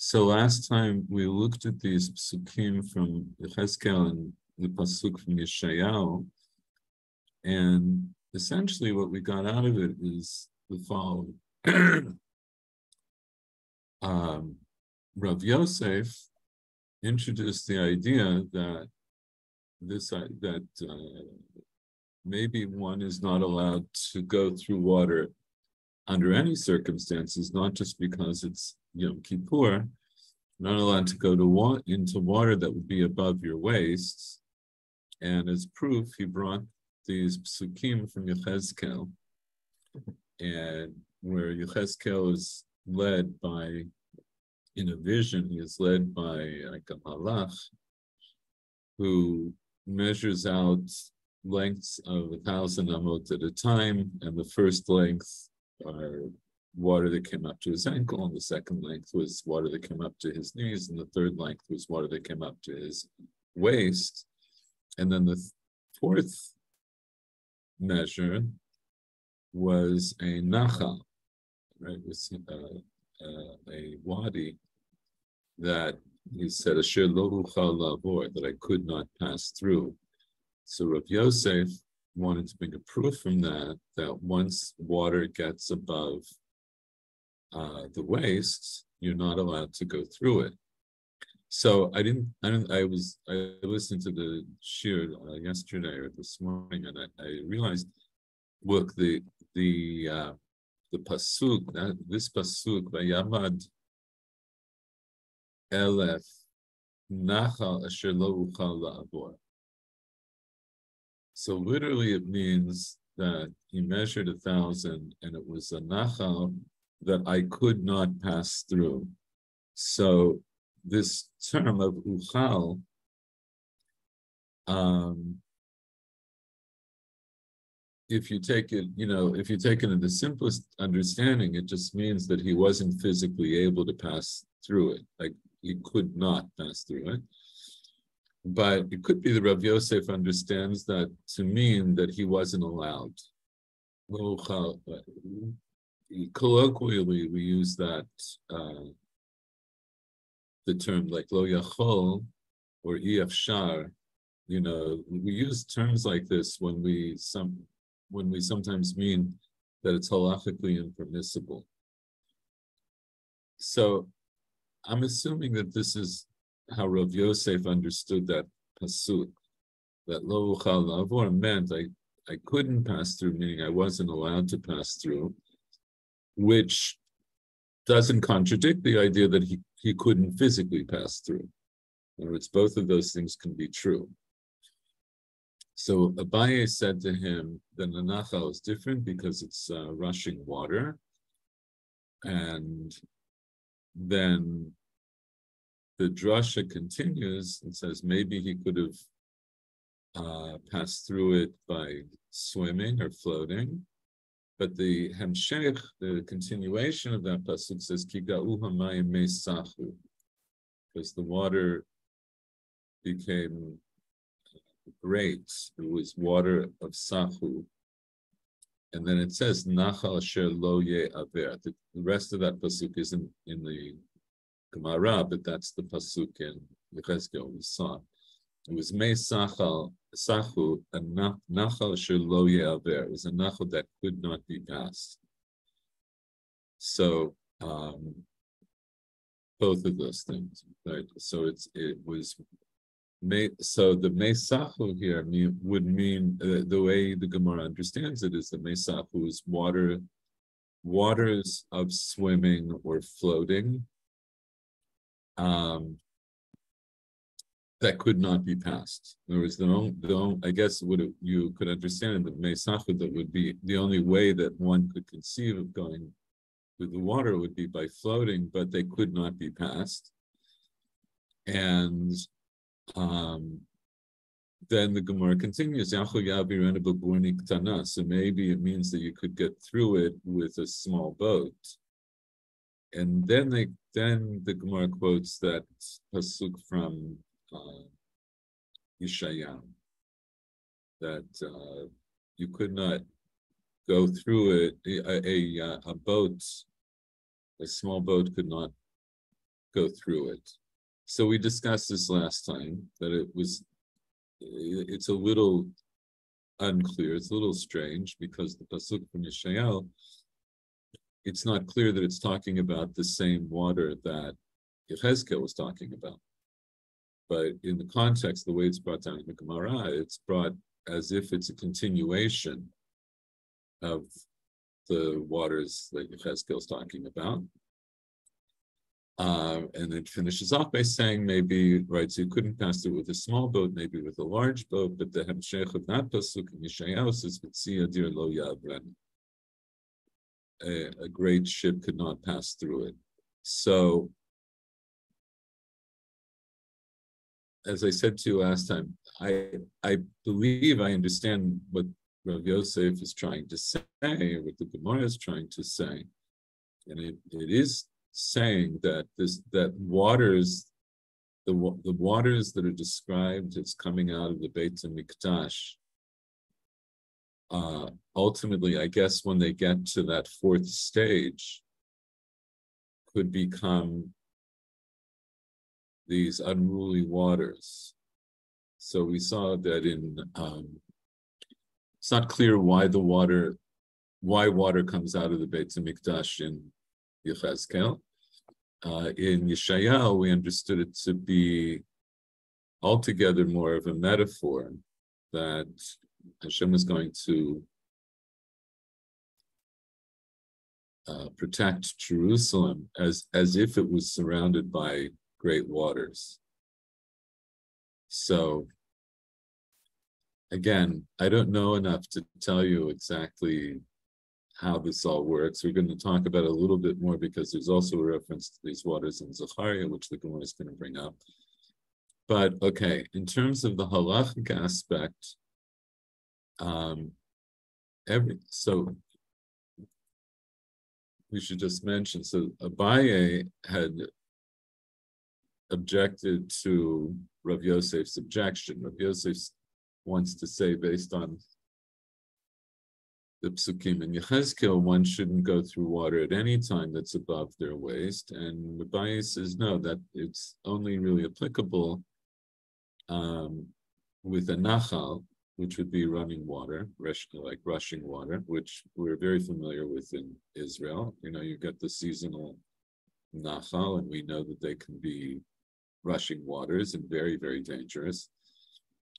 So last time we looked at these psukim from Yechezkel and the pasuk from Yeshayahu, and essentially what we got out of it is the following. um, Rav Yosef introduced the idea that this uh, that uh, maybe one is not allowed to go through water under any circumstances, not just because it's Yom Kippur, not allowed to go to wa- into water that would be above your waists. And as proof, he brought these psukim from Yechezkel, and where Yechezkel is led by, in a vision, he is led by like a malach, who measures out lengths of a thousand amot at a time, and the first length are water that came up to his ankle, and the second length was water that came up to his knees, and the third length was water that came up to his waist. And then the fourth measure was a nachal, right? Was uh, uh, a wadi that he said, "Asher lo labor," that I could not pass through. So Rav Yosef wanted to make a proof from that that once water gets above uh, the waist, you're not allowed to go through it. So I didn't. I didn't. I was. I listened to the shir uh, yesterday or this morning, and I, I realized, look, the the uh, the pasuk that this pasuk vayamad elef nachal asher lo uchal. So literally, it means that he measured a thousand, and it was a nachal that I could not pass through. So this term of uchal um, if you take it, you know, if you take it in the simplest understanding, it just means that he wasn't physically able to pass through it. Like he could not pass through it. But it could be that Rav Yosef understands that to mean that he wasn't allowed. Colloquially, we use that uh, the term like lo yachol or shar. You know, we use terms like this when we some when we sometimes mean that it's halachically impermissible. So I'm assuming that this is how Rav Yosef understood that pasuk, that lo uchal meant I, I couldn't pass through, meaning I wasn't allowed to pass through, which doesn't contradict the idea that he, he couldn't physically pass through. In other words, both of those things can be true. So Abaye said to him, the Nanachal is different because it's uh, rushing water. And then the drasha continues and says maybe he could have uh, passed through it by swimming or floating. But the hemshech, the continuation of that pasuk says kiga'u hamayim mesachu, because the water became great. It was water of sahu. And then it says nachal asher lo ye aver. The rest of that pasuk isn't in the Gemara, but that's the pasuk in Yechezkel we saw. It was me sachal sachu a nachal asher lo. It was a nachal that could not be passed. So um, both of those things, right? So it's it was so the Mesachu here would mean uh, the way the Gemara understands it is that Mesachu is water, waters of swimming or floating um, that could not be passed. In other words, the only, the only, I guess what it, you could understand that Mesachu that would be the only way that one could conceive of going with the water would be by floating, but they could not be passed. And um, then the Gemara continues, So maybe it means that you could get through it with a small boat. And then they then the Gemara quotes that pasuk from uh, Yeshayahu that uh, you could not go through it. A, a, a boat, a small boat, could not go through it. So we discussed this last time that it was it's a little unclear. It's a little strange because the pasuk from Yeshayahu, it's not clear that it's talking about the same water that Yechezkel was talking about. But in the context, the way it's brought down in the Gemara, it's brought as if it's a continuation of the waters that Yechezkel is talking about. Uh, and it finishes off by saying maybe, right, so you couldn't pass through with a small boat, maybe with a large boat, but the Hemshech of that Pasuk in Yeshayahu says, Lo. A, a great ship could not pass through it. So, as I said to you last time, I I believe I understand what Rav Yosef is trying to say, what the Gemara is trying to say, and it, it is saying that this that waters, the the waters that are described as coming out of the Beit Hamikdash, uh, ultimately, I guess when they get to that fourth stage, could become these unruly waters. So we saw that in um, it's not clear why the water, why water comes out of the Beit Hamikdash in Yechezkel. Uh, in Yeshayahu, we understood it to be altogether more of a metaphor that Hashem is going to uh, protect Jerusalem as, as if it was surrounded by great waters. So again, I don't know enough to tell you exactly how this all works. We're going to talk about it a little bit more because there's also a reference to these waters in Zechariah, which the Gemara is going to bring up. But okay, in terms of the halachic aspect, um, every so we should just mention. So Abaye had objected to Rav Yosef's objection. Rav Yosef wants to say, based on the psukim in Yechezkel, one shouldn't go through water at any time that's above their waist. And Abaye says, no, that it's only really applicable um, with a nachal, which would be running water, like rushing water, which we're very familiar with in Israel. You know, you get the seasonal nachal, and we know that they can be rushing waters and very, very dangerous.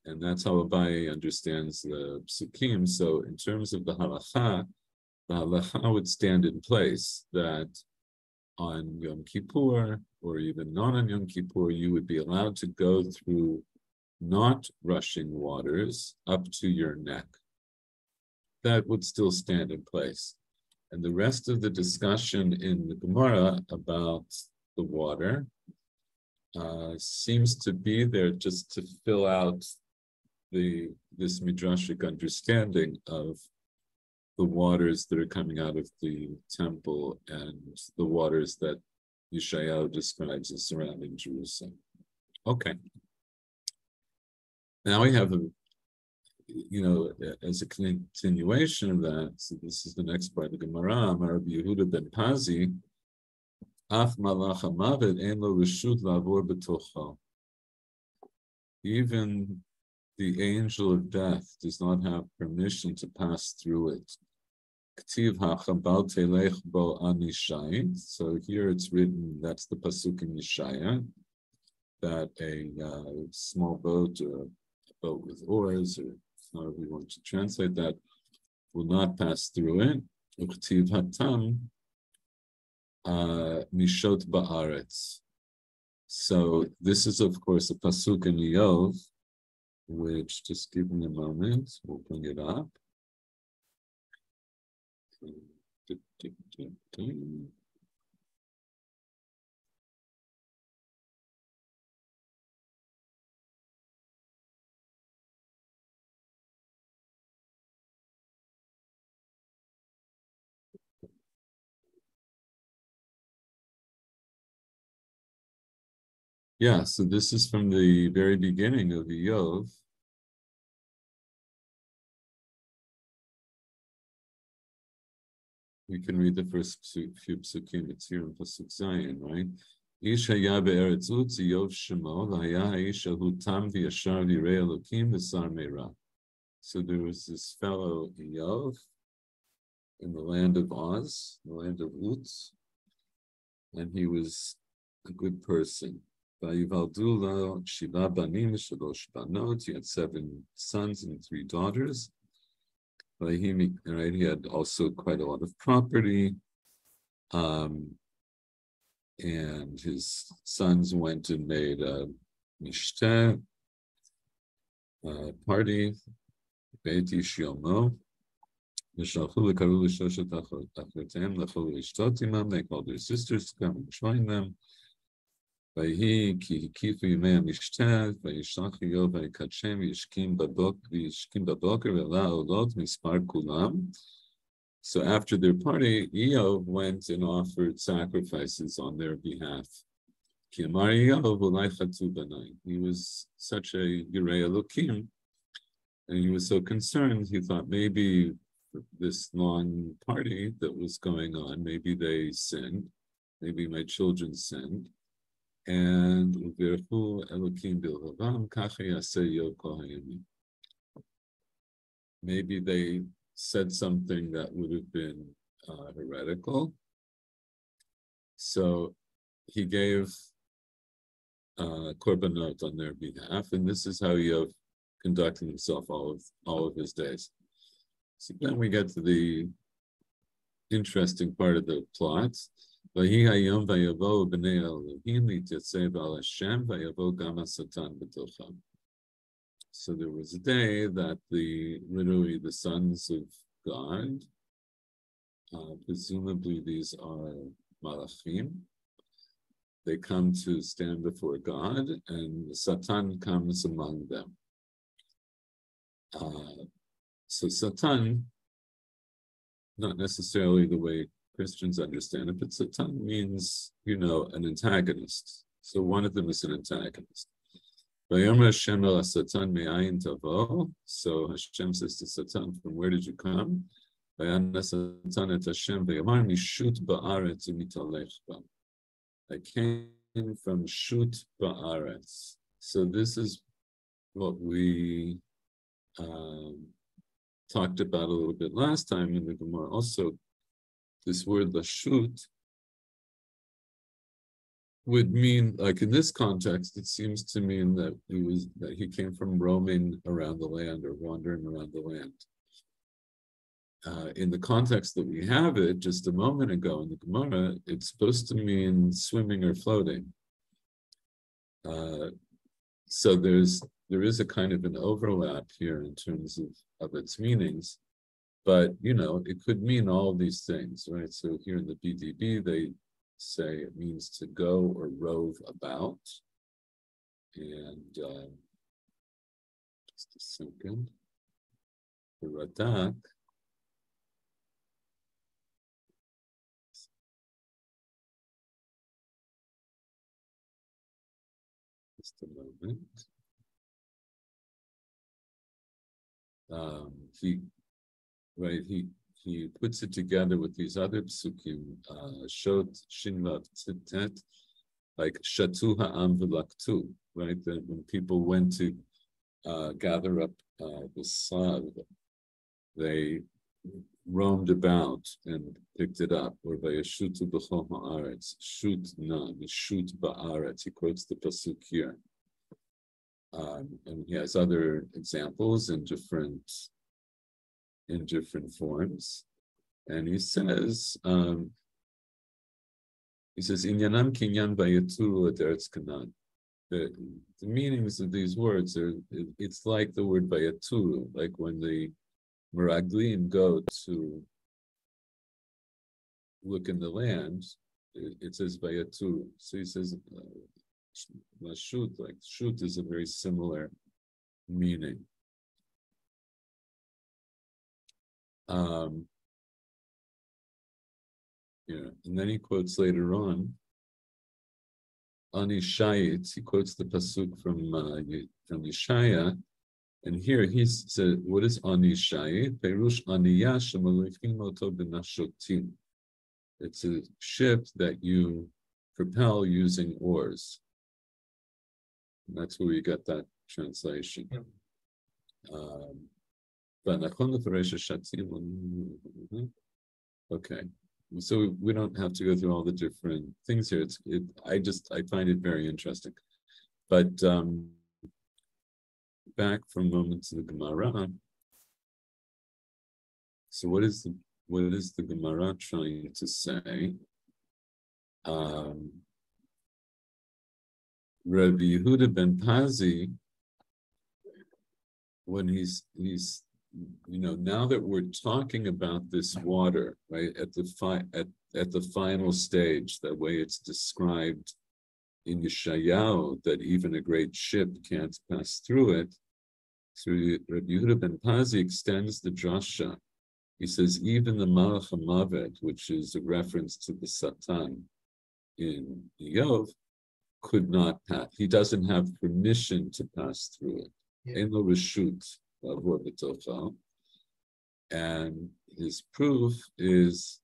And that's how Abaye understands the psukim. So in terms of the halacha, the halacha would stand in place that on Yom Kippur or even not on Yom Kippur, you would be allowed to go through not rushing waters up to your neck. That would still stand in place. And the rest of the discussion in the Gemara about the water uh, seems to be there just to fill out the this midrashic understanding of the waters that are coming out of the temple and the waters that Yeshayahu describes as surrounding Jerusalem. Okay. Now we have a, you know, as a continuation of that, so this is the next part of the Gemara, Rabbi Yehuda ben Pazi, Af malach hamavet ein lo lavor betocha. Even the angel of death does not have permission to pass through it. Ktiv bo anishai. So here it's written, that's the pasuk in Yeshaya, that a uh, small boat a boat with oars, or however you want to translate that, will not pass through it. Uktiv hatam uh, mishot ba'aretz. So this is, of course, a pasuk in Yov, which just give me a moment, we'll bring it up. Yeah, so this is from the very beginning of Yov. We can read the first few psukim. It's here in Pasuk Zion, right? So there was this fellow Iyov in the land of Oz, the land of Utz, and he was a good person. Shiva Banim Banot. He had seven sons and three daughters. Right, he had also quite a lot of property. Um, and his sons went and made a mishteh, a party, Beiti Shiomo. They called their sisters to come and join them. ויהי כי הקיפו ימי המשתה, וישלח איוב ויקדשם, וישכים בבוקר, ועלה עולות מספר כולם. So after their party, Iyov went and offered sacrifices on their behalf. He was such a Yirei Elokim, and he was so concerned, he thought maybe this long party that was going on, maybe they sinned, maybe my children sinned. And maybe they said something that would have been uh, heretical. So he gave uh, korbanot on their behalf, and this is how Yov conducted himself all of all of his days. So then we get to the interesting part of the plot. So there was a day that the literally the sons of God, uh, presumably these are malachim, they come to stand before God, and Satan comes among them. Uh, so Satan, not necessarily the way Christians understand it, but Satan means, you know, an antagonist. So one of them is an antagonist. So Hashem says to Satan, from where did you come? I came from Shut Ba'aretz. So this is what we um, talked about a little bit last time in the Gemara. Also, this word lashut would mean, like in this context, it seems to mean that he was that he came from roaming around the land or wandering around the land. Uh, in the context that we have it just a moment ago in the Gemara, it's supposed to mean swimming or floating. Uh, so there's there is a kind of an overlap here in terms of, of its meanings, but you know, it could mean all these things, right? So here in the BDB, they say it means to go or rove about. And uh, just a second. The Radak. Just a moment. um, he right he he puts it together with these other psukim, uh, shot shinvat tet, like shatu ha'am v'laktu, right? That when people went to uh, gather up uh, the sad, they roamed about and picked it up. Or by Yeshutu b'chol ha'aretz, shut na, shut ba'aretz. He quotes the pasuk here. Um, and he has other examples in different in different forms. And he says, um, he says, Inyanam kinyan bayaturu eretz kanan. The, the meanings of these words are, it's like the word bayaturu, like when the Meraglim go to look in the land, it, it says bayaturu. So he says, uh, Lashut, like shut is a very similar meaning. Um, yeah, and then he quotes later on, Ani Shayit, he quotes the pasuk from uh, from Yeshaya, and here he said, "What is Shayit? Perush Aniyah shemalifim oto b'nashotim." It's a ship that you propel using oars. And that's where we get that translation. Um, okay. So we, don't have to go through all the different things here. It's it. I just I find it very interesting. But um, back for a moment to the Gemara. So what is the what is the Gemara trying to say? Um, Rabbi Yehuda ben Pazi, when he's he's you know now that we're talking about this water right at the fi- at at the final stage, the way it's described in Yeshayahu, that even a great ship can't pass through it. So Rabbi Yehuda ben Pazi extends the drasha. He says even the Malach Mavet, which is a reference to the Satan in Yov, could not pass. He doesn't have permission to pass through it. Yeah. Reshut. And his proof is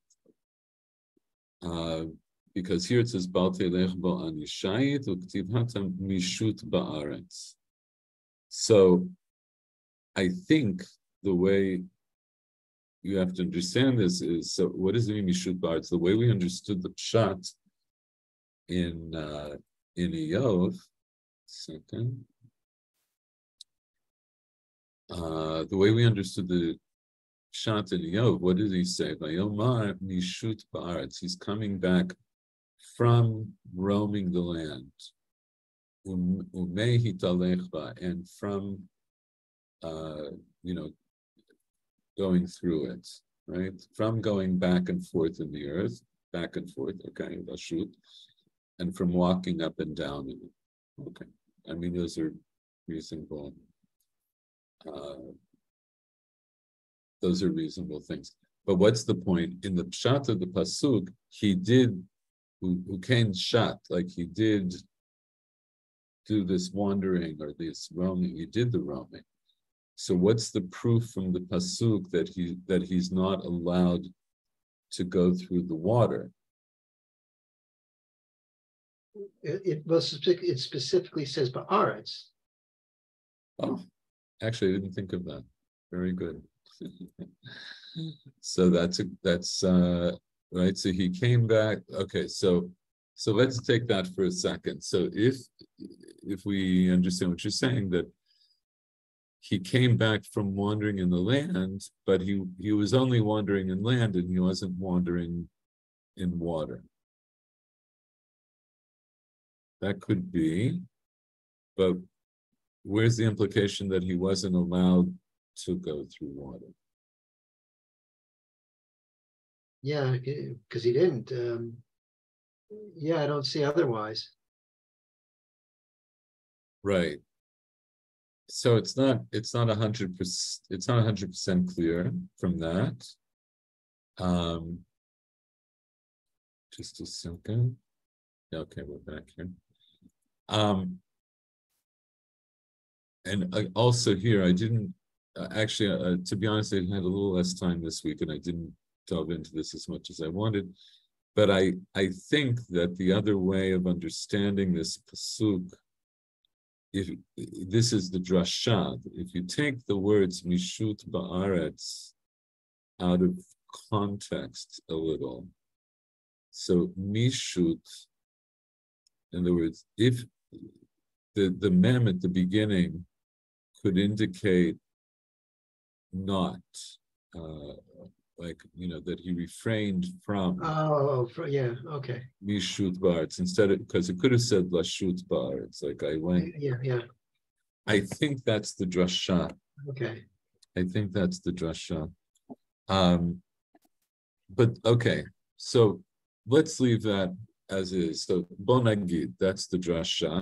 uh, because here it says Bal Telech Bo Anishayit Uktiv Hatam Mishut Ba'aretz. So I think the way you have to understand this is so what does it mean Mishut Ba'aretz? The way we understood the Pshat in uh, in Iyov, second. Uh, the way we understood the Pshat in Iyov, what did he say? Vayomar Mishut Ba'aretz. He's coming back from roaming the land. Um- and from uh, you know, going through it, right? From going back and forth in the earth, back and forth, okay, and from walking up and down in it. Okay. I mean, those are reasonable. Uh, those are reasonable things. But what's the point? In the pshat of the pasuk, he did who who came shot, like he did do this wandering or this roaming, he did the roaming. So what's the proof from the pasuk that he that he's not allowed to go through the water? It, it well, it specifically says Ba'aretz. Oh, actually, I didn't think of that. Very good. So that's a, that's uh, right. So he came back. Okay, so so let's take that for a second. So if if we understand what you're saying, that he came back from wandering in the land, but he he was only wandering in land and he wasn't wandering in water. That could be, but where's the implication that he wasn't allowed to go through water? Yeah, because he didn't. Um, yeah, I don't see otherwise. Right. So it's not, it's not a hundred percent, it's not a hundred percent clear from that. Um. Just a second. Yeah, Okay, we're back here. Um. And I also here, I didn't, uh, actually, uh, to be honest, I had a little less time this week and I didn't delve into this as much as I wanted. But I, I think that the other way of understanding this pasuk if this is the drasha, if you take the words mishut ba'aretz out of context a little, so mishut, in other words, if the the mem at the beginning could indicate not, uh, like you know that he refrained from Oh, for, yeah, okay. mishut ba'aretz instead of because it could have said lashut ba'aretz, like I went. Yeah, yeah, I think that's the drasha. okay. I think that's the drasha. Um, but okay, so let's leave that as is. So bonagid, that's the drasha.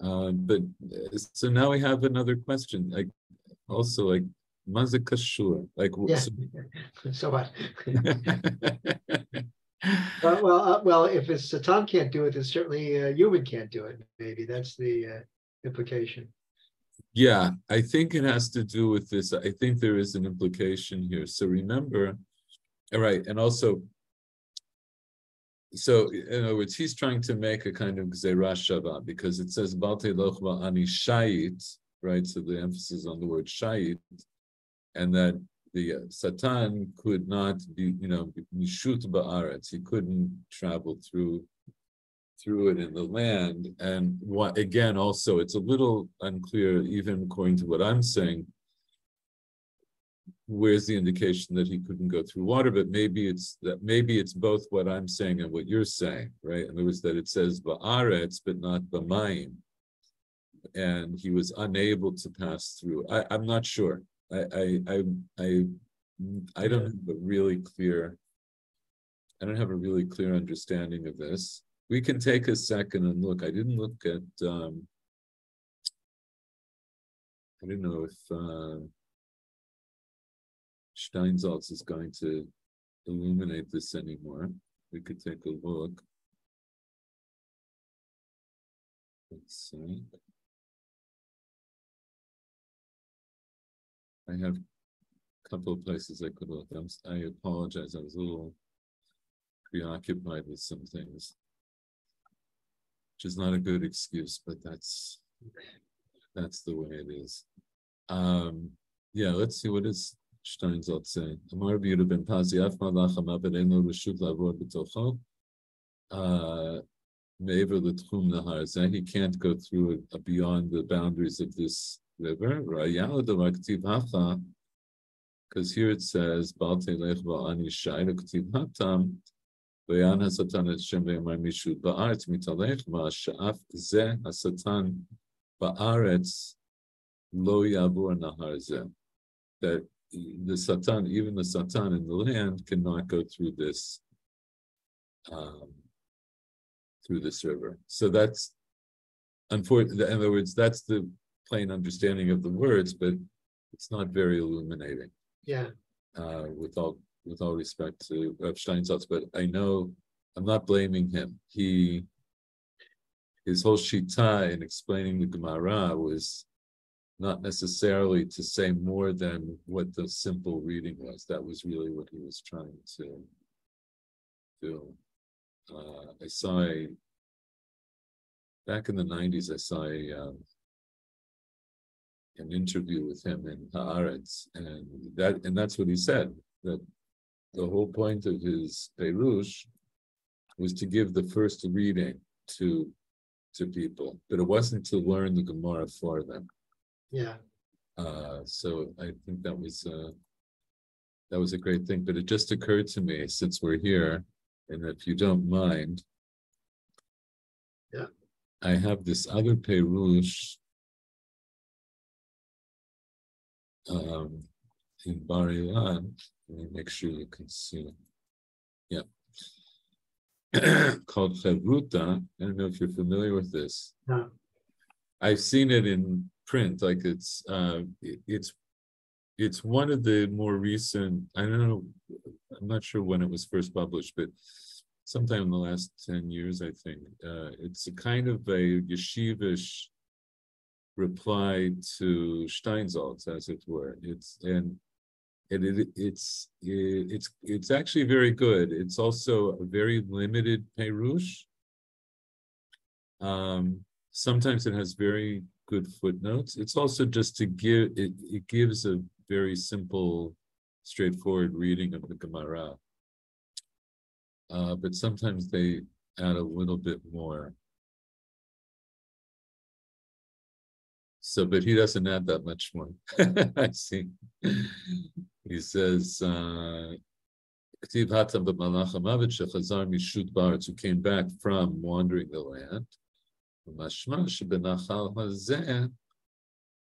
Uh, but uh, so now we have another question, like also like mazikashur, like Yeah. so- So what? Uh, well, uh, well, if it's Satan can't do it, then certainly a human can't do it. Maybe that's the uh, implication. Yeah, I think it has to do with this. I think there is an implication here. So remember, all right, and also so in other words, he's trying to make a kind of gzera shava because it says balte lochva ani shayit, right? So the emphasis on the word shayit, and that the uh, Satan could not be, you know, mishut ba'aretz. He couldn't travel through through it in the land. And what, again, also, it's a little unclear, even according to what I'm saying. Where's the indication that he couldn't go through water? But maybe it's that maybe it's both what I'm saying and what you're saying, right? In other words, that it says ba'aretz, but not b'mayim. And he was unable to pass through. I, I'm not sure. I I I I, don't have a really clear. I don't have a really clear understanding of this. We can take a second and look. I didn't look at. Um, I don't know if uh, Steinsaltz is going to illuminate this anymore. We could take a look. Let's see. I have a couple of places I could look. I'm, I apologize. I was a little preoccupied with some things, which is not a good excuse, but that's that's the way it is. Um, yeah, let's see what is Steinsaltz saying. Amar Yehuda ben Pazi af malach hamavet eno reshut lavor b'tocho. Me'ever l'tchum nahar he can't go through it beyond the boundaries of this river. Because here it says, Balte lech ba'ani shai l'ktiv hatam, Vayan hasatan et Shem ve'amar mishud ba'aretz mitalech ma sha'af ze hasatan ba'aretz lo yavur nahar ze. That the satan, even the satan in the land, cannot go through this um, through this river. So that's unfortunate. In other words, that's the plain understanding of the words, but it's not very illuminating. Yeah. Uh, with all with all respect to Rav Steinsaltz, but I know I'm not blaming him. He his whole shita in explaining the Gemara was not necessarily to say more than what the simple reading was. That was really what he was trying to do. Uh, I saw a back in the '90s. I saw a um, an interview with him in Haaretz, and that and that's what he said that the whole point of his Perush was to give the first reading to to people, but it wasn't to learn the Gemara for them. Yeah. Uh, so I think that was uh, that was a great thing. But it just occurred to me since we're here, and if you don't mind, yeah, I have this other Perush um, in Bar Ilan. Let me make sure you can see. It. Yeah. Called Chavruta. I don't know if you're familiar with this. No. I've seen it in print. Like it's uh, it's it's one of the more recent. I don't know. I'm not sure when it was first published, but sometime in the last ten years, I think. Uh, it's a kind of a yeshivish reply to Steinsaltz, as it were. It's and and it, it's it, it's it's actually very good. It's also a very limited perush. Um, sometimes it has very good footnotes. It's also just to give it. It gives a very simple, straightforward reading of the Gemara. Uh, but sometimes they add a little bit more. So, but he doesn't add that much more. I see. He says, uh, who came back from wandering the land. משמע שבנחל הזה,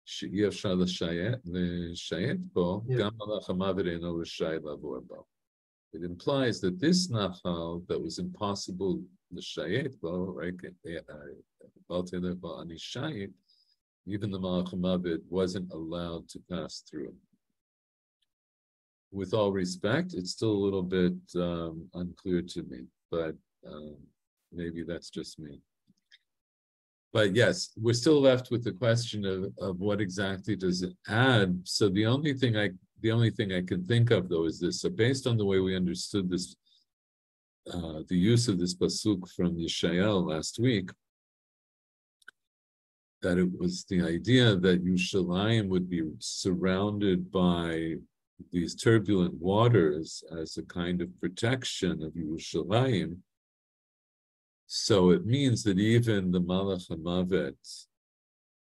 שאי אפשר לשייט, לשייט בו, yeah. גם מלאך המוות אינו רשאי לעבור בו. It implies that this נחל that was impossible לשייט בו, דיברתי עליו אני שייט, even the Malach HaMavet wasn't allowed to pass through. With all respect, it's still a little bit um, unclear to me, but um, maybe that's just me. But yes, we're still left with the question of, of what exactly does it add. So the only thing I the only thing I can think of though is this. So based on the way we understood this uh, the use of this pasuk from Yishael last week, that it was the idea that Yerushalayim would be surrounded by these turbulent waters as a kind of protection of Yerushalayim. So it means that even the Malach HaMavet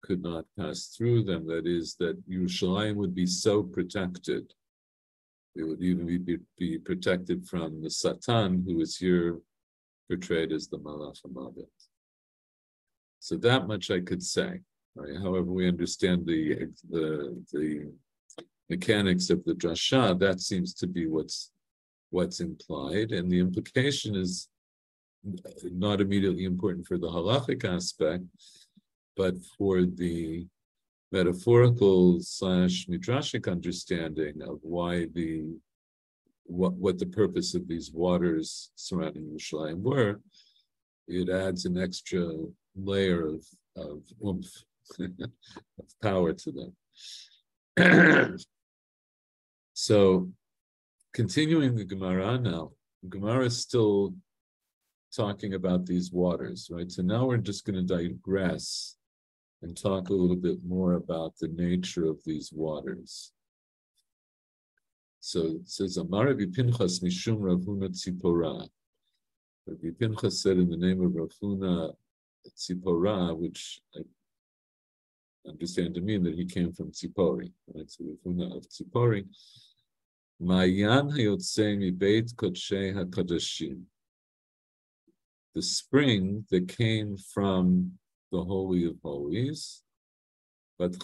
could not pass through them. That is, that Yerushalayim would be so protected. It would even be, be protected from the Satan, who is here portrayed as the Malach HaMavet. So that much I could say. Right? However, we understand the the the mechanics of the drasha. That seems to be what's what's implied, and the implication is not immediately important for the halachic aspect, but for the metaphorical slash midrashic understanding of why the what what the purpose of these waters surrounding Yerushalayim were, it adds an extra layer of of oomph, of power to them. so, continuing the Gemara now, Gemara is still talking about these waters, right? So now we're just going to digress and talk a little bit more about the nature of these waters. So it says, Amar Pinchas Mishum Ravuna Tzipora. Rabbi Pinchas said in the name of Ravuna Tzipora, which I understand to mean that he came from Tzipori, right? So Ravuna of Tzipori. Mayan Hayotse Mi Beit Kodshei HaKadashim the spring that came from the Holy of Holies. But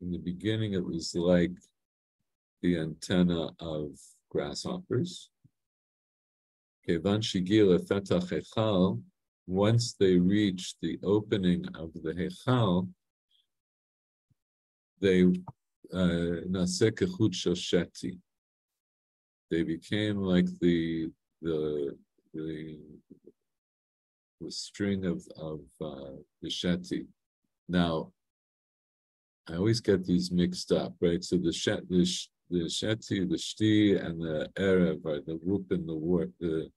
in the beginning it was like the antenna of grasshoppers. Once they reached the opening of the Hechal, they uh, they became like the the the, the string of of uh, the. Now, I always get these mixed up, right? So the shet, the, the sheti, the shti, and the erev are the woof and the warp, the,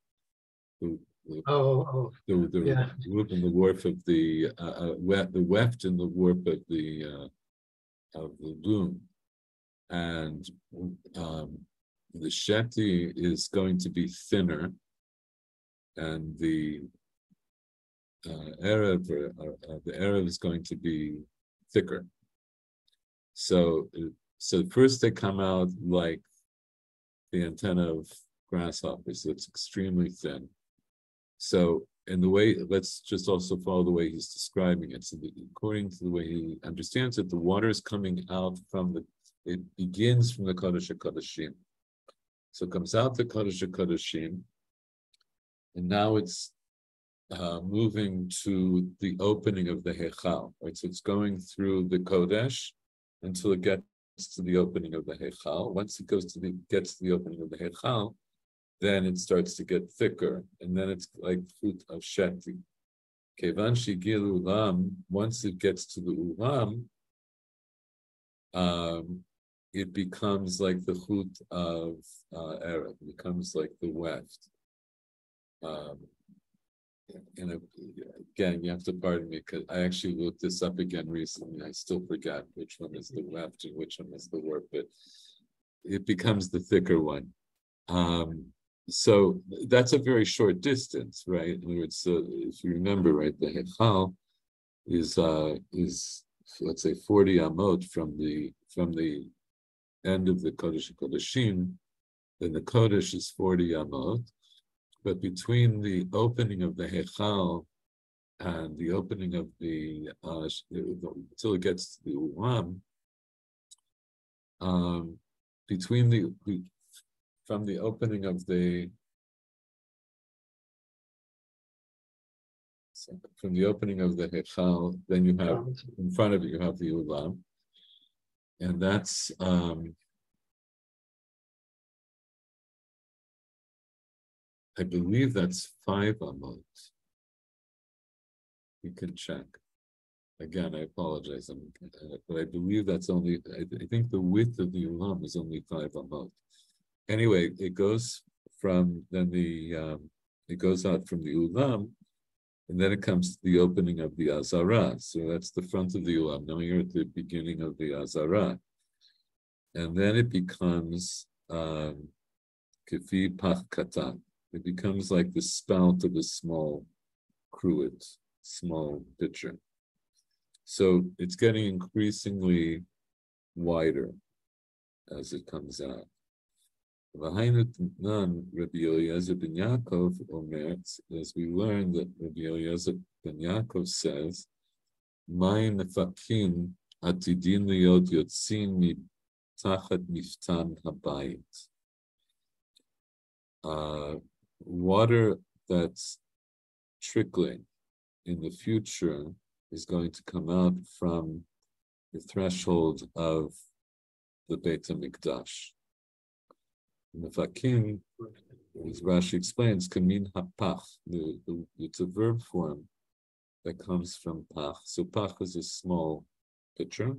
the the, oh, oh, the, the yeah. woof and the warp of the uh, uh, the weft and the warp of the uh, of the loom, and um, the sheti is going to be thinner, and the uh, erev, uh, uh, the erev is going to be thicker. So, so first they come out like the antenna of grasshoppers. So it's extremely thin. So, in the way, let's just also follow the way he's describing it. So, the, according to the way he understands it, the water is coming out from the. It begins from the Kodesh Kodeshim. So it comes out the Kodesh Kodeshim, and now it's uh, moving to the opening of the Hechal, right? So it's going through the Kodesh until it gets to the opening of the Hechal. Once it goes to the gets to the opening of the Hechal, then it starts to get thicker, and then it's like fruit of Sheti. Kevan Shigil Ulam, once it gets to the Ulam, um, it becomes like the chut of uh, erev, it becomes like the weft. Um, and again, you have to pardon me because I actually looked this up again recently. I still forgot which one is the weft and which one is the warp, but it becomes the thicker one. Um, so that's a very short distance, right? In other words, so if you remember, right, the Hechal is uh, is let's say 40 amot from the from the end of the Kodesh Kodeshim, then the Kodesh is 40 amot. But between the opening of the Hechal and the opening of the, uh, until it gets to the Ulam, um, between the, from the opening of the, from the opening of the Hechal, then you have, in front of it, you have the Ulam and that's um, I believe that's five amot. You can check. Again, I apologize, I'm, but I believe that's only. I, I, think the width of the ulam is only five amot. Anyway, it goes from then the um, it goes out from the ulam, and then it comes to the opening of the azara. So that's the front of the ulam. Now you're at the beginning of the azara, and then it becomes um, kefi pach katan. It becomes like the spout of a small cruet, small pitcher. So it's getting increasingly wider as it comes out. Rabbi Eliezer ben Yaakov omers, as we learn that Rabbi Eliezer ben Yaakov says, "Mayim nefakim atidin liyot yotzin mitachat miftan habayit." Uh, water that's trickling in the future is going to come out from the threshold of the Beit HaMikdash. Mefakim, as Rashi explains, kamin hapach. It's a verb form that comes from pach. So pach is a small pitcher.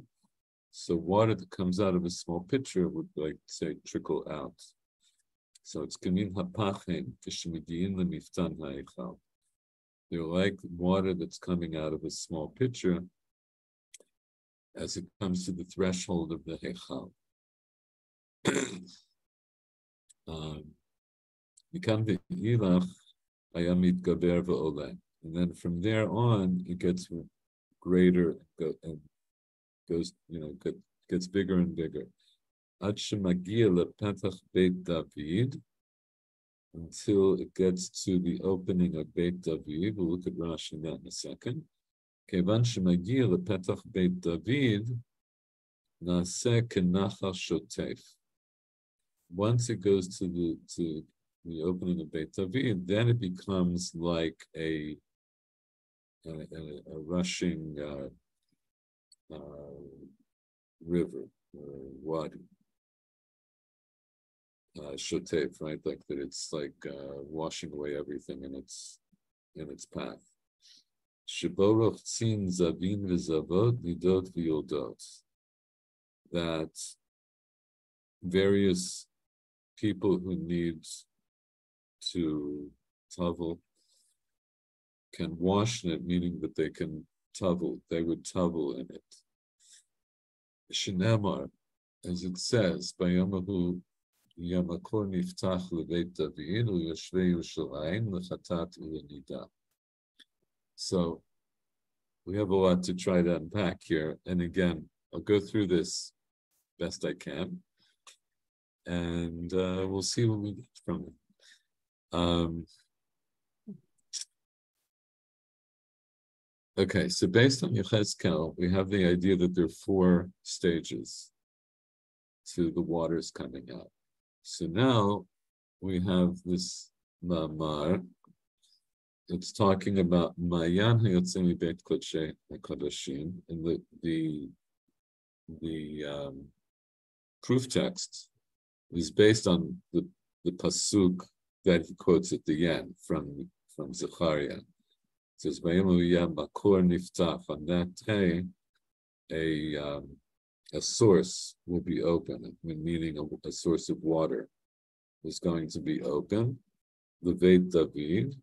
So water that comes out of a small pitcher would, like say, trickle out. So it's kamin hapachim kishmidiin lemiftan ha'echal. They're like water that's coming out of a small pitcher as it comes to the threshold of the Hechal um, and then from there on, it gets greater and goes, you know, gets bigger and bigger. David, until it gets to the opening of Beit David. We'll look at Rashi in that in a second. כיוון שמגיע לפתח בית דוד, נעשה כנחל שוטף. Once it goes to the to the opening of Beit David, then it becomes like a a, a, a rushing uh, uh, river, uh, wadi uh, shotef, right? Like that it's like uh, washing away everything in its in its path. Shiboroch tzin zavin v'zavot nidot v'yodot. That various people who need to tavel can wash in it, meaning that they can tavel, they would tavel in it. Shinamar, as it says, Bayamahu Yamakor Niftach levet David, Yoshvei Yerushalayim, Lechatat Ulanida. So we have a lot to try to unpack here. And again, I'll go through this best I can. And uh, we'll see what we get from it. Um, okay, so based on Yechezkel, we have the idea that there are four stages to the waters coming out. So now we have this Mamar. It's talking about Mayan Hayotzemi Beit Kodesh Kodashim, and the the the um, proof text is based on the the pasuk that he quotes at the end from from Zechariah. It says, Makor Niftach. On that day, a um, a source will be open, meaning a, a source of water is going to be open. The Beit David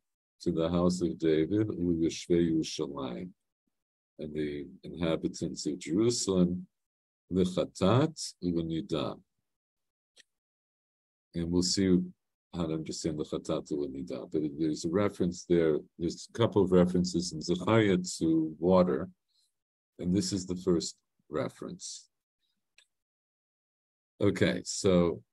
to the house of David, and the inhabitants of Jerusalem, the Lichatat Uvanida. And we'll see how to understand the Chatat Uvanida. But there's a reference there, there's a couple of references in Zechariah to water, and this is the first reference. Okay, so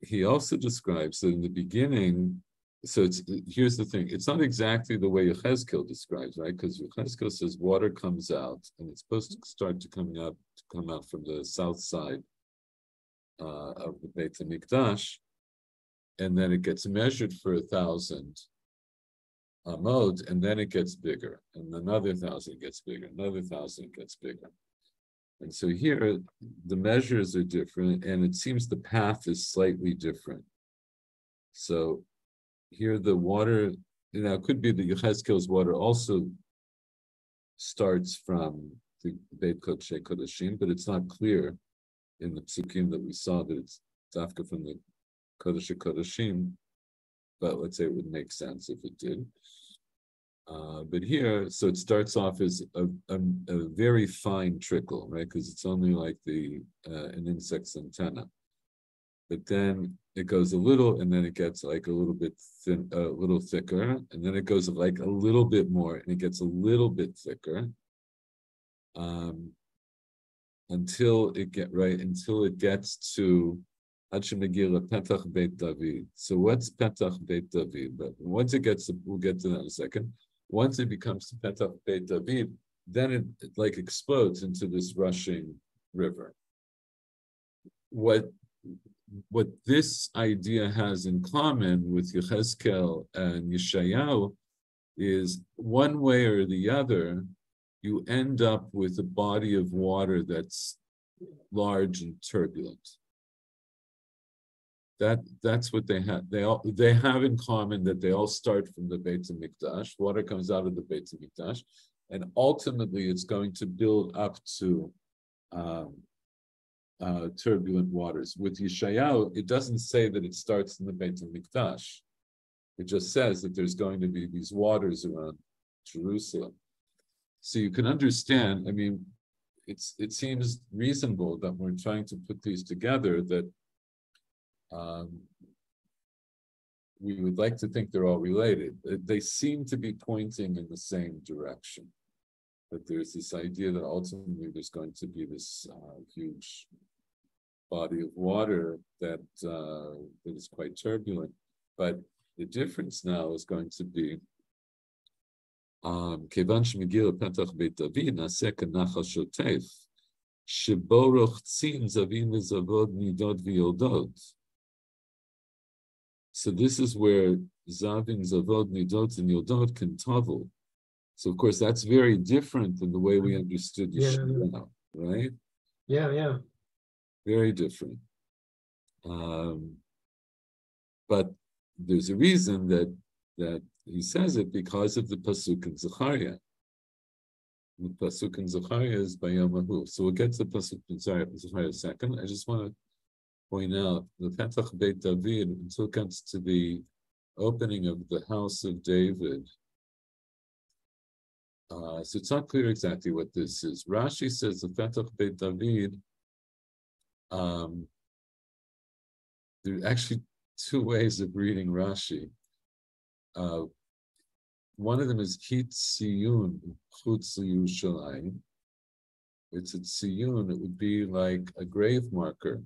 he also describes that in the beginning, so it's here's the thing, it's not exactly the way Yechezkel describes, right? Because Yechezkel says water comes out and it's supposed to start to coming out to come out from the south side uh, of the Beit HaMikdash, and then it gets measured for a thousand uh, amot, and then it gets bigger, and another thousand gets bigger, another thousand gets bigger. And so here, the measures are different, and it seems the path is slightly different. So here, the water, you know, it could be the Yechezkel's water also starts from the Beit Kodesh Kodashim, but it's not clear in the psukim that we saw that it's Dafka from the Kodesh Kodashim but let's say it would make sense if it did. Uh, but here, so it starts off as a, a, a very fine trickle, right? Because it's only like the uh, an insect's antenna. But then it goes a little, and then it gets like a little bit thin, a little thicker, and then it goes like a little bit more, and it gets a little bit thicker. Um, until it get right, until it gets to Petach Beit David. So what's Petach Beit David? But once it gets, we'll get to that in a second. Once it becomes Petach Beit David, then it, it like explodes into this rushing river. What what this idea has in common with Yechezkel and Yeshayahu is one way or the other, you end up with a body of water that's large and turbulent. That that's what they have. They all they have in common that they all start from the Beit Hamikdash. Water comes out of the Beit Hamikdash, and ultimately it's going to build up to um, uh, turbulent waters. With Yeshayahu, it doesn't say that it starts in the Beit Hamikdash. It just says that there's going to be these waters around Jerusalem. So you can understand. I mean, it's it seems reasonable that we're trying to put these together. That um, we would like to think they're all related. They seem to be pointing in the same direction. That there's this idea that ultimately there's going to be this uh, huge body of water that uh, that is quite turbulent. But the difference now is going to be כיוון שמגיע לפתח בית דוד, נעשה כנחל שוטף, שבו רוחצים זבים וזבות, נידות ויולדות. so this is where Zavin, Zavod, Nidot, and Yodot can tavel. So of course that's very different than the way we understood Yeshua, yeah. right? Yeah, yeah. Very different. Um, but there's a reason that that he says it because of the pasuk in Zechariah. The pasuk in Zechariah is Bayamahu. So we'll get to the pasuk in Zechariah second. I just want to point out the Petach Beit David until it comes to the opening of the house of David. Uh, so it's not clear exactly what this is. Rashi says the Petach Beit David. Um, there are actually two ways of reading Rashi. Uh, one of them is Hit Siyun Chutz Yerushalayim. It's a Siyun, it would be like a grave marker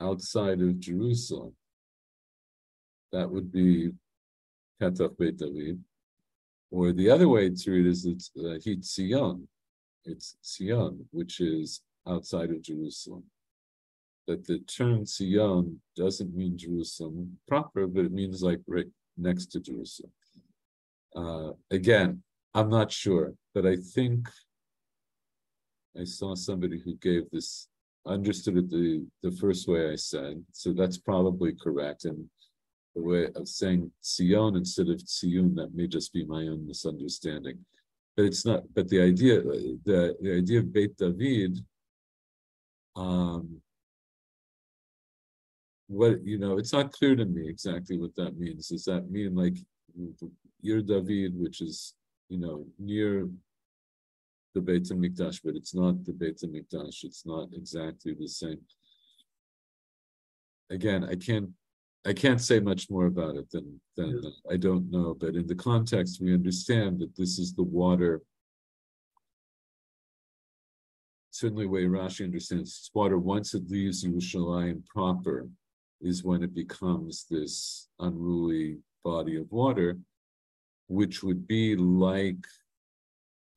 outside of Jerusalem. That would be Petach Beit David. Or the other way to read is it's uh, Hit Sion. It's Sion, which is outside of Jerusalem. That the term Sion doesn't mean Jerusalem proper, but it means like right next to Jerusalem. Uh, again, I'm not sure, but I think I saw somebody who gave this understood it the, the first way I said, so that's probably correct. And the way of saying Sion instead of Tziyun, that may just be my own misunderstanding. But it's not, but the idea, the, the idea of Beit David, um, what, you know, it's not clear to me exactly what that means. Does that mean like Ir David, which is, you know, near the Beit Mikdash, but it's not the Beit Mikdash. It's not exactly the same. Again, I can't I can't say much more about it than than. I don't know. But in the context, we understand that this is the water. Certainly, way Rashi understands it's water once it leaves Yerushalayim proper, is when it becomes this unruly body of water, which would be like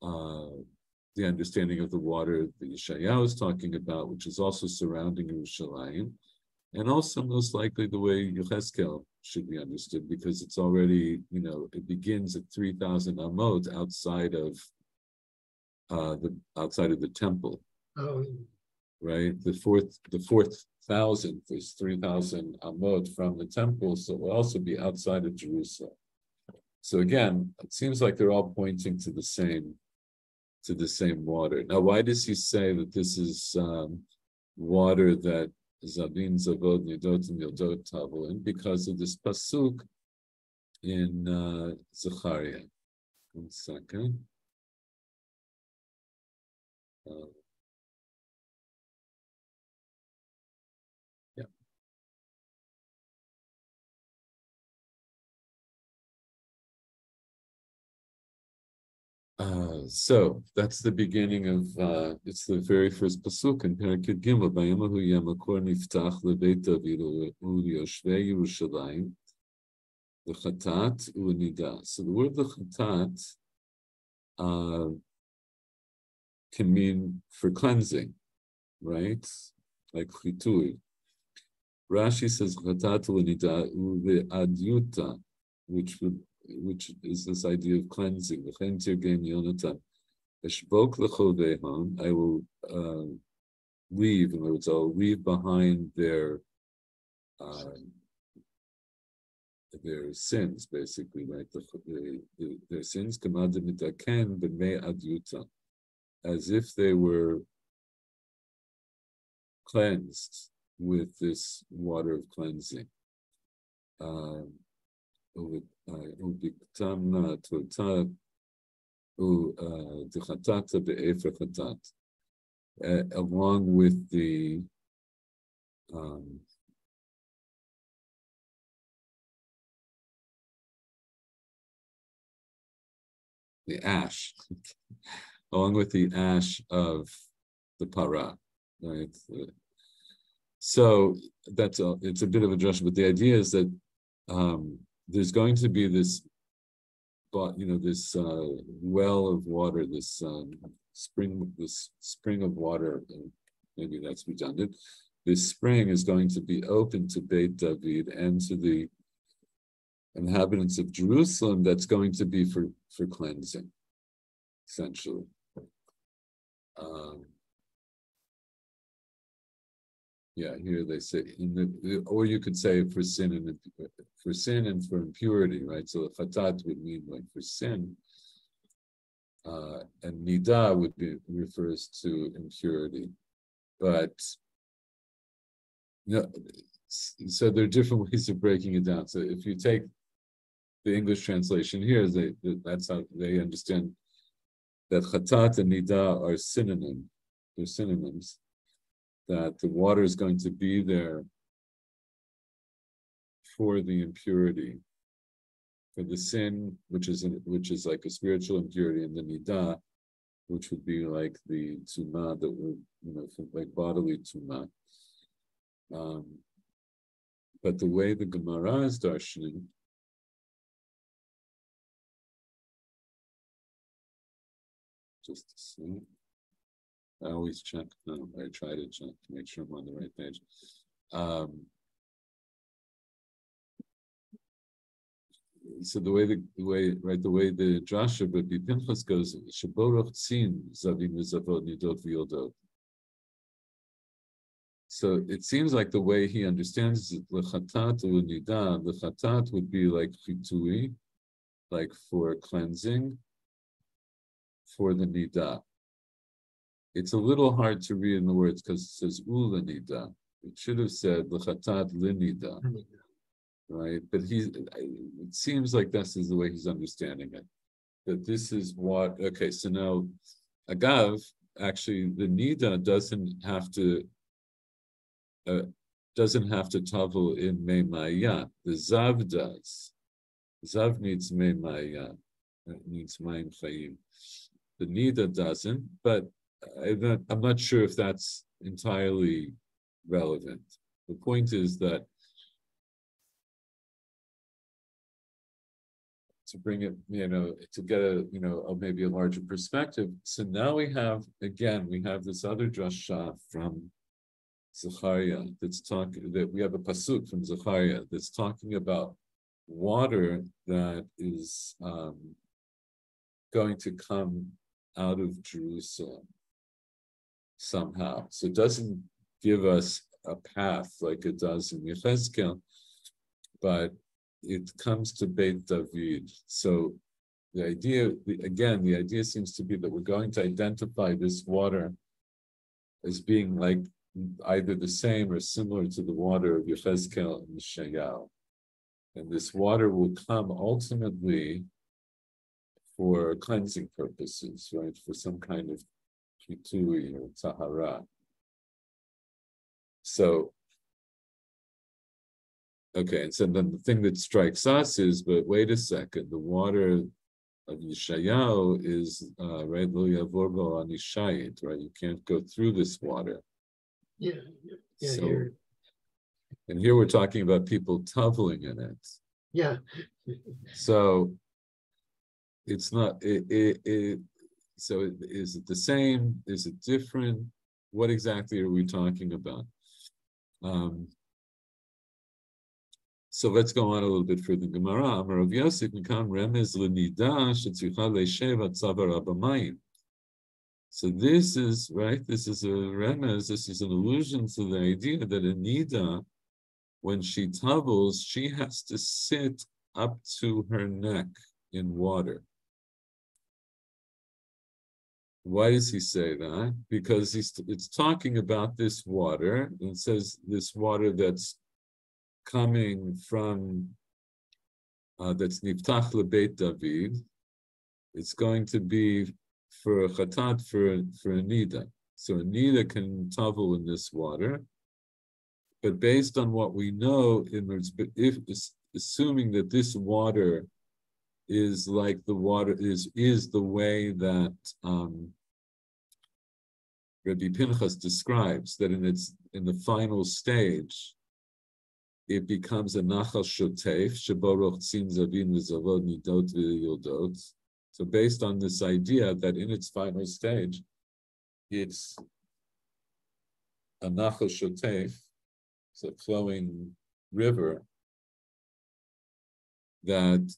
uh, the understanding of the water that Yeshayahu is talking about, which is also surrounding Yerushalayim, and also most likely the way Yechezkel should be understood, because it's already, you know, it begins at 3,000 amot outside of uh, the outside of the temple. Oh. Right, the fourth, the fourth thousand is 3,000 amot from the temple, so it will also be outside of Jerusalem. So again, it seems like they're all pointing to the same to the same water. Now, why does he say that this is um, water that Zavin Zavod Nidot and Yodot Tavlin because of this pasuk in uh, Zechariah. One second. Uh, Uh, so that's the beginning of uh, it's the very first pasuk in Perek Yud Gimel. Bayamahu Yamakor Niftach LeBeit David ULiyoshvei Yerushalayim the chatat unida. So the word the chatat uh, can mean for cleansing, right? Like chitui. Rashi says chatat unida uve adyuta, which would which is this idea of cleansing. I will uh, leave, in other words, I'll leave behind their uh, their sins, basically, right? The, the, the, their sins, as if they were cleansed with this water of cleansing. Um, ובקטמנה תורתת ודחתת באפר חטאת, along with the um, the ash, along with the ash of the para, right? So that's a, it's a bit of a drush, but the idea is that um, there's going to be this, but you know, this uh, well of water, this um, spring, this spring of water, maybe that's redundant. This spring is going to be open to Beit David and to the inhabitants of Jerusalem that's going to be for, for cleansing, essentially. Um, yeah, here they say, the, or you could say for sin and for sin and for impurity, right? So chatat would mean like for sin, uh, and nida would be refers to impurity, but you know, so there are different ways of breaking it down. So if you take the English translation here, they, that's how they understand that chatat and nida are synonym. They're synonyms. That the water is going to be there for the impurity, for the sin, which is which is like a spiritual impurity, and the nida, which would be like the tuma that would you know like bodily tuma. Um, but the way the Gemara is darshaning just to see. I always check. No, I try to check to make sure I'm on the right page. Um, so the way the, the, way right the way the Joshua but Pinchas goes Shaboroch Tzin Zavim Nidot V'Yodot. So it seems like the way he understands it, lechatat or nida, lechatat would be like chitui, like for cleansing, for the nida. It's a little hard to read in the words because it says ula nida. It should have said lechatat linida, right? But he, it seems like this is the way he's understanding it. That this is what. Okay, so now, agav actually the nida doesn't have to. Uh, doesn't have to tavel in Meimaya. The Zav does. Zav needs Meimaya. It needs Maim Chayim. The Nida doesn't, but I'm not, I'm not sure if that's entirely relevant. The point is that to bring it, you know, to get a, you know, a, maybe a larger perspective. So now we have, again, we have this other drasha from Zechariah that's talking, that we have a pasuk from Zechariah that's talking about water that is um, going to come out of Jerusalem somehow. So it doesn't give us a path like it does in Yechezkel, but it comes to Beit David. So the idea, again, the idea seems to be that we're going to identify this water as being like either the same or similar to the water of Yechezkel and Shayal. And this water will come ultimately for cleansing purposes, right? For some kind of chitui or tahara. So, okay, and so then the thing that strikes us is, but wait a second, the water of Yeshayahu is uh, right, lo yavorbo right? You can't go through this water. Yeah, yeah, So- here, And here we're talking about people tuveling in it. yeah. So it's not, it, it, it, so is it the same? Is it different? What exactly are we talking about? Um, so let's go on a little bit further. Gemara, Amar Rav Yosef, Mikam Remez Lenida, Shetzricha Leishev Atzavar Abamayim. So this is, right, this is a remez, this is an allusion to the idea that a nida, when she tavels, she has to sit up to her neck in water. Why does he say that? Because he's it's talking about this water, and says this water that's coming from uh, that's niftach lebeit David. It's going to be for a chatat for for a nida. So a nida can tavel in this water, but based on what we know, in if assuming that this water is like the water is is the way that um, Rabbi Pinchas describes that in its in the final stage, it becomes a nachal shotef sheboroch tzin zavin v'zavod nidot v'yildot. So based on this idea that in its final stage, it's a nachal shotef, it's a flowing river that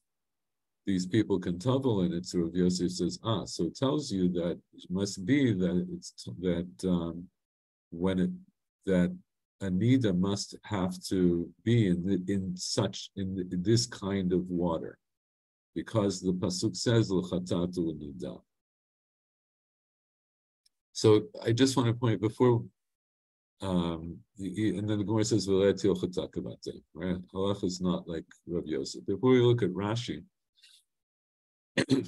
these people can tumble in it. So Rav Yosef says, ah, so it tells you that it must be that it's that um, when it that Anida must have to be in the, in such in, in this kind of water, because the pasuk says l'chatatu Anida. So I just want to point before um, and then the Gemara says, right? Halach is not like Rav Yosef. Before we look at Rashi, I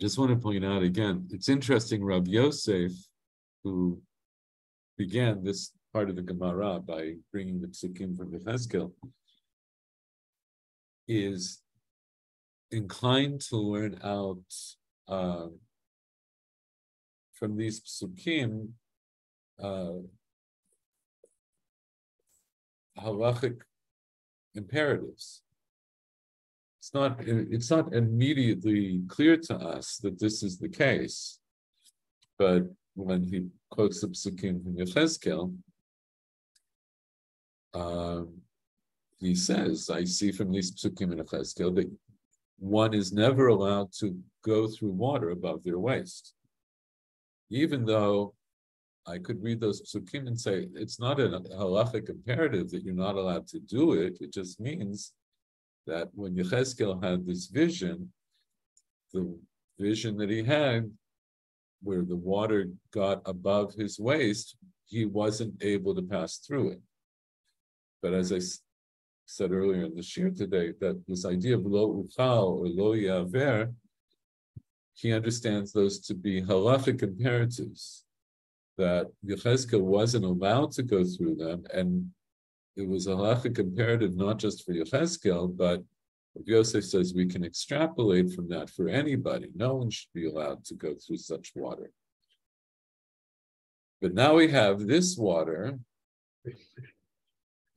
just want to point out again, it's interesting, Rav Yosef, who began this part of the Gemara by bringing the psukim from Yechezkel, is inclined to learn out uh, from these psukim uh, halachic imperatives. It's not it's not immediately clear to us that this is the case, but when he quotes the psukim from Yechezkel, um, he says, "I see from these psukim in Yechezkel that one is never allowed to go through water above their waist, even though I could read those psukim and say it's not a halachic imperative that you're not allowed to do it. It just means that when Yechezkel had this vision, the vision that he had, where the water got above his waist, he wasn't able to pass through it. But as I said earlier in the shiur today, that this idea of lo uchal or lo yaver, he understands those to be halachic imperatives that Yechezkel wasn't allowed to go through them, and it was a halachic imperative not just for Yechezkel, but Yosef says we can extrapolate from that for anybody. No one should be allowed to go through such water. But now we have this water,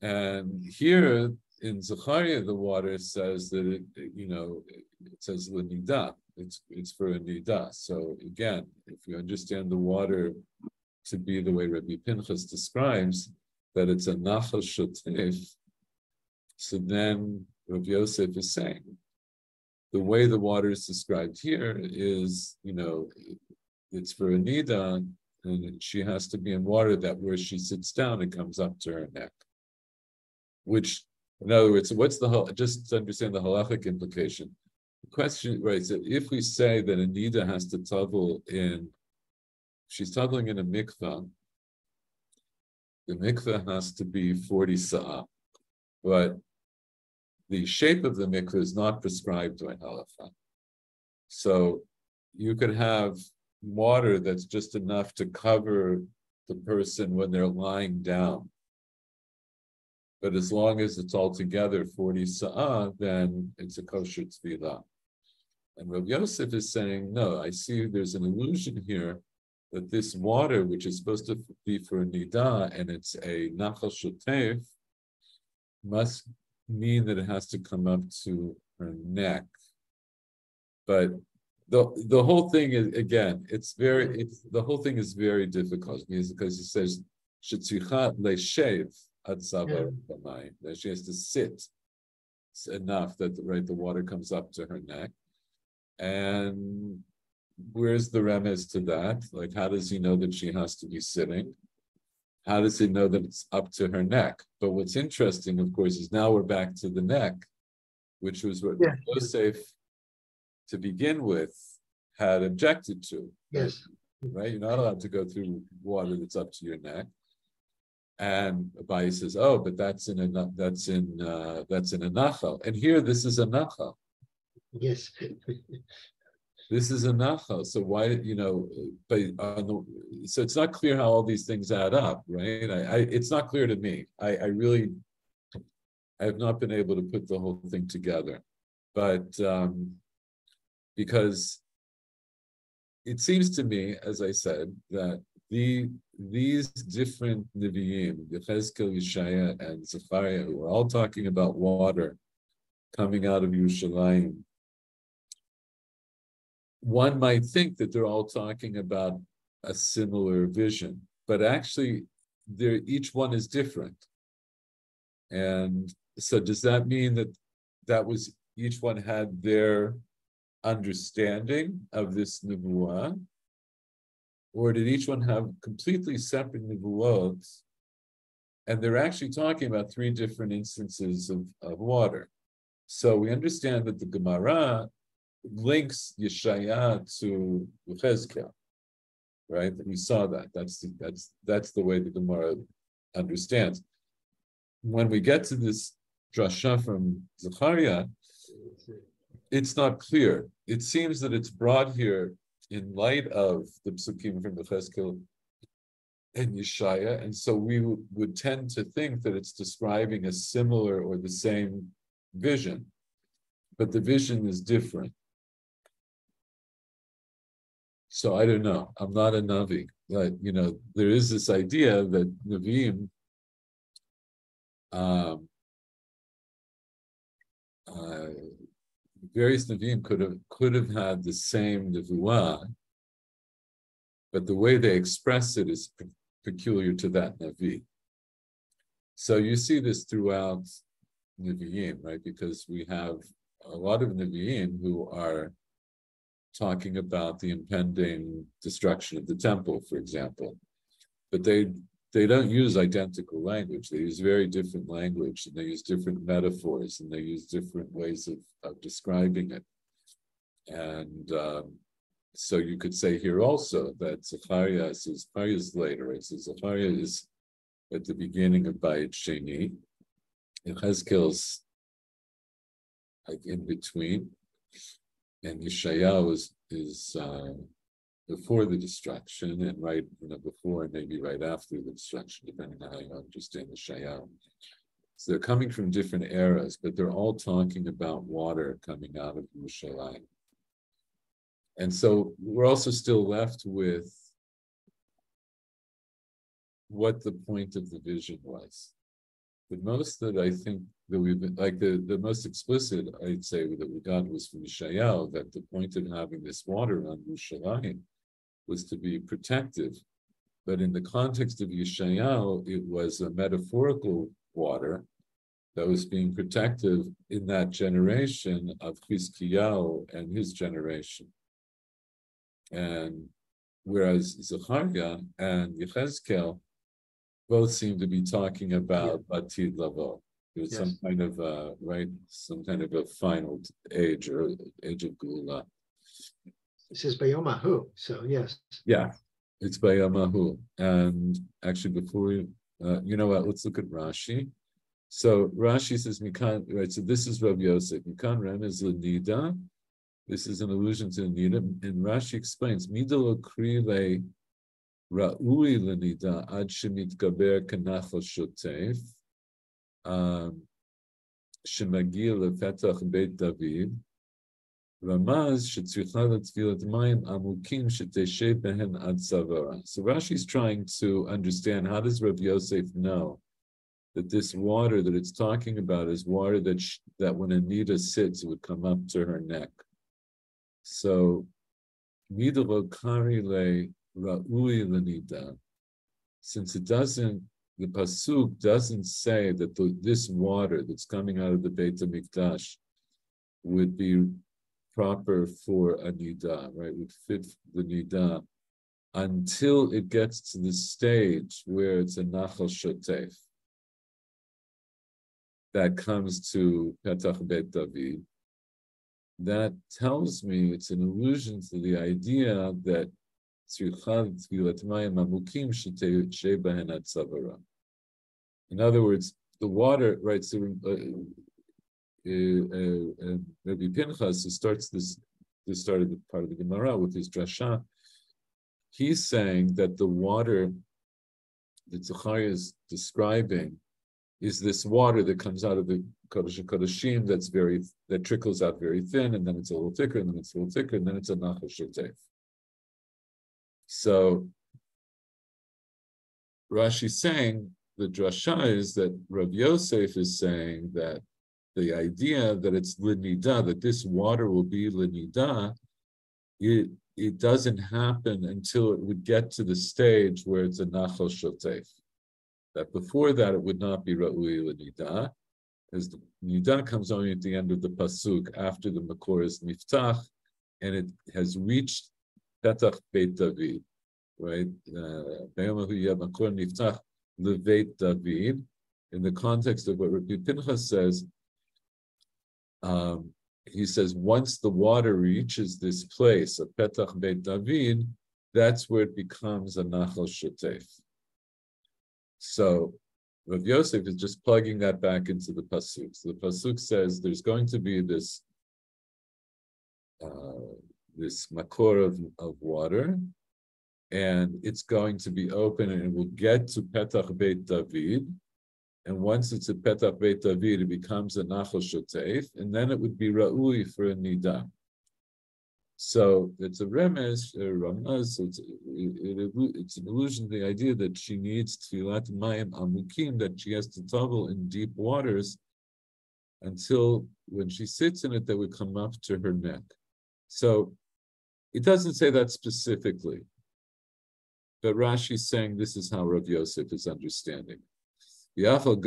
and here in Zechariah, the water says that it, you know, it says nida. It's it's for a nida. So again, if you understand the water to be the way Rabbi Pinchas describes, that it's a nachal shotef, so then Rabbi Yosef is saying, the way the water is described here is, you know, it's for Anida, and she has to be in water that where she sits down, it comes up to her neck. Which, in other words, what's the whole just to understand the halachic implication? The question, right? So if we say that Anida has to tavel in, she's taveling in a mikvah, the mikveh has to be 40 sa'ah. But the shape of the mikveh is not prescribed by halacha. So you could have water that's just enough to cover the person when they're lying down. But as long as it's all together 40 sa'ah, then it's a kosher tevilah. And Rav Yosef is saying, no, I see there's an illusion here that this water, which is supposed to be for a nida, and it's a nachal shotef, must mean that it has to come up to her neck. But the the whole thing is again, it's very it's the whole thing is very difficult because he says shetzichat le'shev at mm. that she has to sit enough that right the water comes up to her neck, and where's the remez to that? Like, how does he know that she has to be sitting? How does he know that it's up to her neck? But what's interesting, of course, is now we're back to the neck, which was what yeah. Yosef, to begin with, had objected to. Yes. Right? You're not allowed to go through water that's up to your neck. And Abaye says, "Oh, but that's in a that's in uh, that's in a nachal, and here this is a nachal." Yes. this is a nachal. So why, you know, but the, so it's not clear how all these things add up, right? I, I it's not clear to me. I, I really, I have not been able to put the whole thing together, but um, because it seems to me, as I said, that the these different Nevi'im, Yechezkel, Yeshaya, and Zechariah, who are all talking about water coming out of Yerushalayim, one might think that they're all talking about a similar vision, but actually, they're, each one is different. And so, does that mean that that was each one had their understanding of this nevuah, or did each one have completely separate nevuot? And they're actually talking about three different instances of, of water. So we understand that the Gemara links Yeshaya to Yechezkel, right? We saw that. That's the, that's that's the way the Gemara understands. When we get to this drasha from Zechariah, it's not clear. It seems that it's brought here in light of the psukim from Yechezkel and Yeshaya, and so we would tend to think that it's describing a similar or the same vision, but the vision is different. So I don't know. I'm not a Navi. But, you know, there is this idea that Navim um, uh, various Navim could have could have had the same Nevuah, but the way they express it is pe- peculiar to that Navi. So you see this throughout Nevi'im, right? Because we have a lot of Nevi'im who are talking about the impending destruction of the temple, for example. But they they don't use identical language. They use very different language and they use different metaphors and they use different ways of, of describing it. And um, so you could say here also that Zechariah is Zechariah's later, right? So Zechariah is at the beginning of Bayit Sheni. And Hezkel's like in between and Yeshayahu is, is uh, before the destruction and right, you know, before and maybe right after the destruction, depending on how you understand the Yeshayahu. So they're coming from different eras, but they're all talking about water coming out of Yerushalayim. And so we're also still left with what the point of the vision was. The most that I think that we've been, like the, the most explicit, I'd say, that we got was from Yeshayahu, that the point of having this water on Yerushalayim was to be protective. But in the context of Yeshayahu, it was a metaphorical water that was being protective in that generation of Chizkiyahu and his generation. And whereas Zechariah and Yechezkel both seem to be talking about yeah. Batid Lavo. There's yes. some kind of uh, right, some kind of a final age or age of Geula. This is Bayomahu, so yes. Yeah, it's Bayamahu. And actually, before we Uh, you know what? Let's look at Rashi. So Rashi says Mikan, right? So this is Rav Yosef. Mikan remez Nida. This is an allusion to Nida. And Rashi explains, Midalo Krile Ra'ui Lenida Ad Shemit Gaber Kanachal Shotef. Um, שמגיע לפתח בית דוד, רמז שצריכה לטבילת מים עמוקים שתשב בהן עד צווארה. So Rashi is trying to understand how does Rav Yosef know that this water that it's talking about is water that sh- that when Anita sits, it would come up to her neck. So, midalo karile ra'ui lenida, since it doesn't, the pasuk doesn't say that the, this water that's coming out of the Beit Hamikdash would be proper for a nida, right? Would fit the nida until it gets to the stage where it's a nachal shotef that comes to Petach Bet David, that tells me it's an allusion to the idea that in other words, the water, right? So, uh, uh, uh, Rabbi Pinchas, who starts this, this started the part of the Gemara with his drasha, he's saying that the water that Zechariah is describing is this water that comes out of the Kodesh Kodashim that's very that trickles out very thin, and then it's a little thicker, and then it's a little thicker, and then it's a Nachal Shotef. So Rashi saying the drasha is that Rav Yosef is saying that the idea that it's linida, that this water will be linida, it, it doesn't happen until it would get to the stage where it's a nachal shotef that before that it would not be Ra'ui Nida, as the Nida comes only at the end of the Pasuk after the Makor is Niftach, and it has reached Petach Beit David, right? Uh, Leveit David, in the context of what Rabbi Pinchas says, um, he says once the water reaches this place of Petach Beit David, that's where it becomes a Nachal Shotef. So Rav Yosef is just plugging that back into the pasuk. So the pasuk says there's going to be this uh, this makor of, of water, and it's going to be open, and it will get to Petach Beit David. And once it's at Petach Beit David, it becomes a Nachal Shotef, and then it would be Ra'ui for a Nida. So it's a remes, a ramaz, it's, it, it, it's an illusion, the idea that she needs tevilat mayim amukim, that she has to travel in deep waters until when she sits in it, they would come up to her neck. So it doesn't say that specifically, but Rashi's saying this is how Rav Yosef is understanding. Even though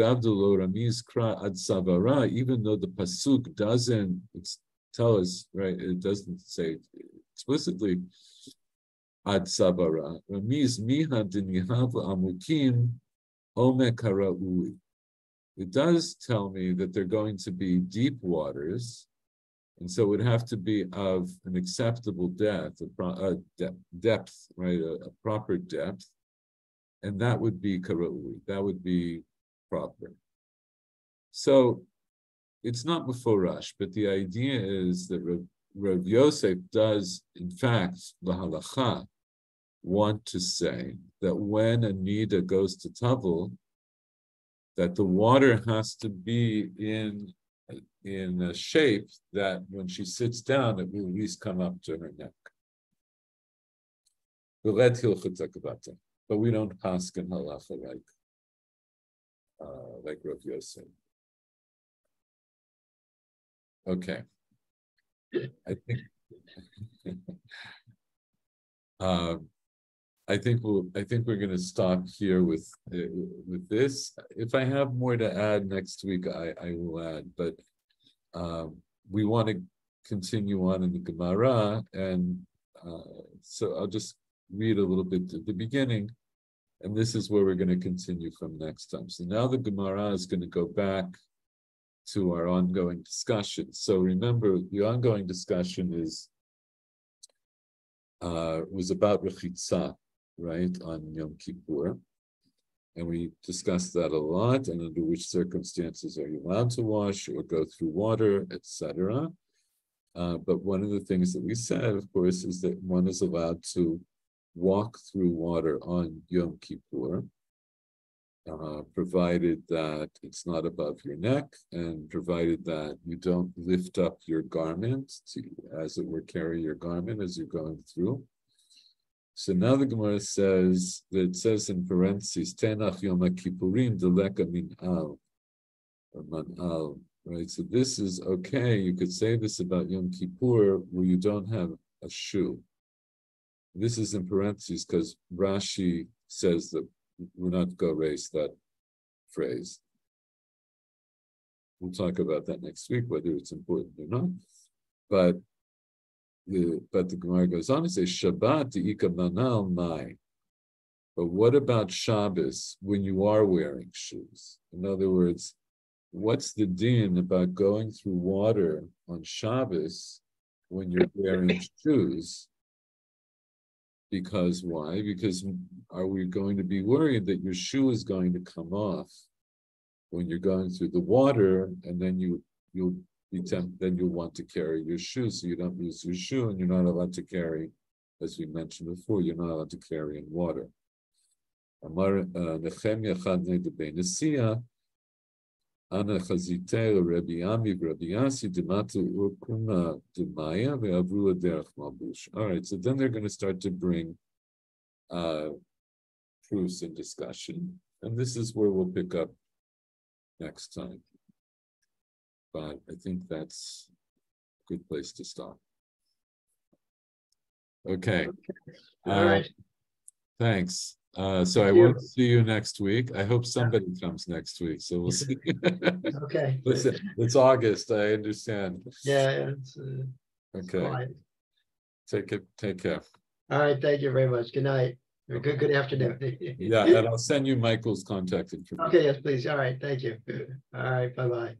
the pasuk doesn't tell us, right? It doesn't say explicitly ad sabara. Ramiz miha amukim omek It does tell me that they're going to be deep waters, and so it would have to be of an acceptable depth, a, a de- depth, right? A, a, proper depth, and that would be karaui. That would be proper. So it's not before Rush, but the idea is that Rav, Yosef does, in fact, the halacha, want to say that when a nida goes to tavel, that the water has to be in in a shape that when she sits down, it will at least come up to her neck. But we don't ask in halacha like uh, like Rav Yosef. Okay. I think um, I think we'll I think we're going to stop here with uh, with this. If I have more to add next week, I, I will add. But um, we want to continue on in the Gemara, and uh, so I'll just read a little bit at the beginning, and this is where we're going to continue from next time. So now the Gemara is going to go back to our ongoing discussion. So remember, the ongoing discussion is uh, was about Rechitza, right, on Yom Kippur. And we discussed that a lot, and under which circumstances are you allowed to wash or go through water, etc. Uh, but one of the things that we said, of course, is that one is allowed to walk through water on Yom Kippur, uh, provided that it's not above your neck and provided that you don't lift up your garment to, as it were, carry your garment as you're going through. So now the Gemara says that it says in parentheses, Tenach Yom Kippurim deleka min al, or man al, right? So this is okay. You could say this about Yom Kippur where you don't have a shoe. This is in parentheses because Rashi says that we're not go race that phrase. We'll talk about that next week, whether it's important or not. But the but the Gemara goes on to say Shabbat manal mai. But what about Shabbos when you are wearing shoes? In other words, what's the din about going through water on Shabbos when you're wearing shoes? Because why? Because are we going to be worried that your shoe is going to come off when you're going through the water, and then you you'll then you'll want to carry your shoe, so you don't lose your shoe, and you're not allowed to carry, as we mentioned before, you're not allowed to carry in water. Uh. All right, so then they're going to start to bring uh, proofs and discussion, and this is where we'll pick up next time but I think that's a good place to stop. Okay. All Uh, right. Thanks. Uh, so I Thank you. won't see you next week. I hope somebody comes next week, so we'll see. Okay. Listen, it's August, I understand. Yeah, it's, uh, Okay, quiet. take it, take care. All right, thank you very much. Good night. Good, good afternoon. Yeah, and I'll send you Michael's contact information. Okay, yes, please. All right, thank you. All right, bye-bye. Bye.